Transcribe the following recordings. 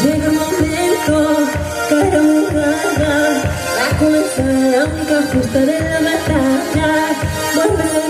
Chega o momento, cada um começar a única festa da batalha. Vamos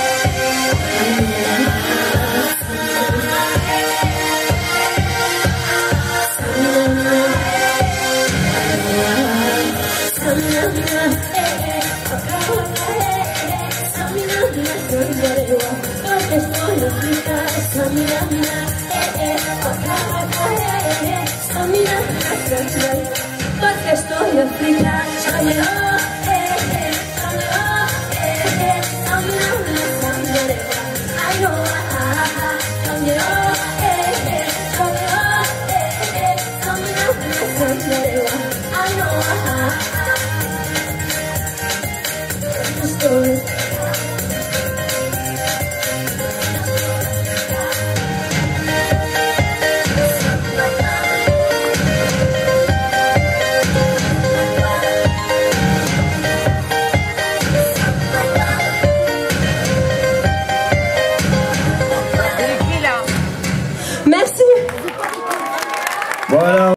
Porque estoy en África, chame oh, eh, eh, chame oh, eh, eh, chame oh, na, chame de I know, ah, ah, ah, chame oh, eh, eh, chame oh, eh, eh, chame oh, na, chame I know, ah, ah,